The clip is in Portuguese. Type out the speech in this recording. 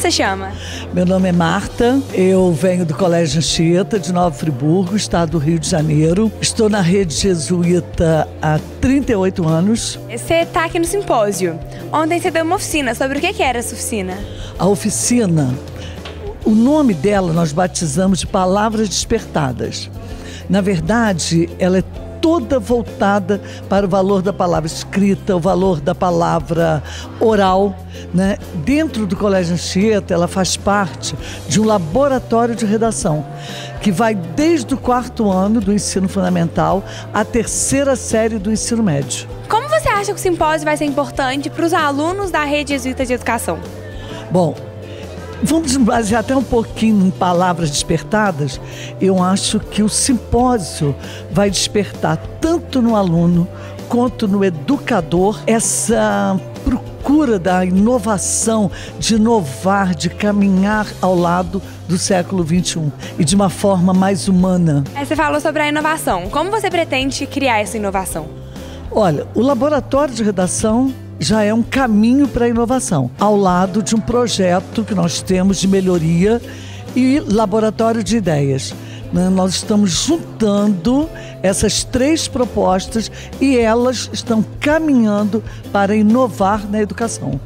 você chama? Meu nome é Marta, eu venho do Colégio Anchieta, de Nova Friburgo, estado do Rio de Janeiro. Estou na rede jesuíta há 38 anos. Você está aqui no simpósio. Ontem você deu uma oficina. Sobre o que era essa oficina? A oficina, o nome dela nós batizamos de Palavras Despertadas. Na verdade, ela é toda voltada para o valor da palavra escrita, o valor da palavra oral. Né? Dentro do Colégio Anchieta, ela faz parte de um laboratório de redação que vai desde o quarto ano do ensino fundamental à terceira série do ensino médio. Como você acha que o simpósio vai ser importante para os alunos da rede jesuíta de educação? Bom, Vamos basear até um pouquinho em palavras despertadas. Eu acho que o simpósio vai despertar tanto no aluno quanto no educador essa procura da inovação, de inovar, de caminhar ao lado do século XXI e de uma forma mais humana. Você falou sobre a inovação. Como você pretende criar essa inovação? Olha, o laboratório de redação já é um caminho para a inovação, ao lado de um projeto que nós temos de melhoria e laboratório de ideias. Né? Nós estamos juntando essas três propostas e elas estão caminhando para inovar na educação.